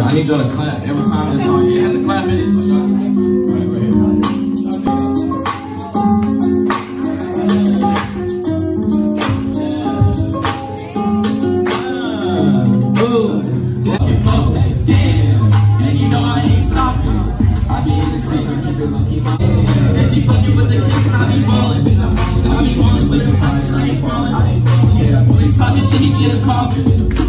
I need y'all to clap every time this song. It has a clap in it, so y'all can. Talking shit, get a coffin.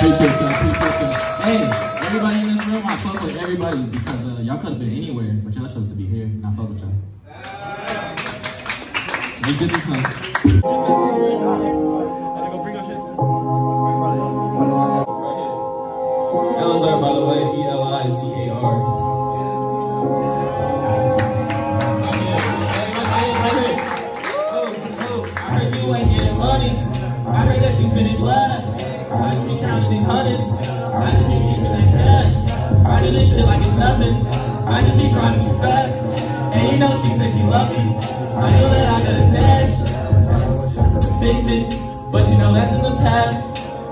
Appreciate y'all, appreciate y'all. Hey, everybody in this room, I fuck with everybody because uh, y'all could have been anywhere, but y'all chose to be here, and I fuck with y'all. Let's get this one. Elizar, by the way, E L I Z A R. I heard you ain't getting money. I heard that you finished last honest. I just be keeping that cash. I do this shit like it's nothing. I just be driving too fast. And you know she said she love me. I know that I got a dash. Fix it. But you know that's in the past.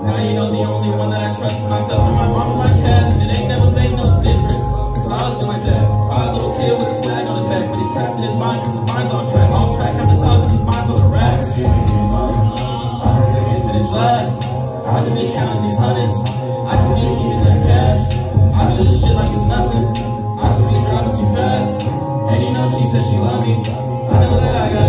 Now you know the only one that I trust is myself and my mom and my cash. It ain't never made no difference. Cause I was been like that. I was a little kid with a snag on his back, but he's trapped in his mind cause his mind's on track. On track, half the time cause his mind's on the racks. Shit finished last. I've be counting these hundreds. I just be keeping that cash. I do this shit like it's nothing. I just be driving too fast. And you know she said she loved me. I know that I got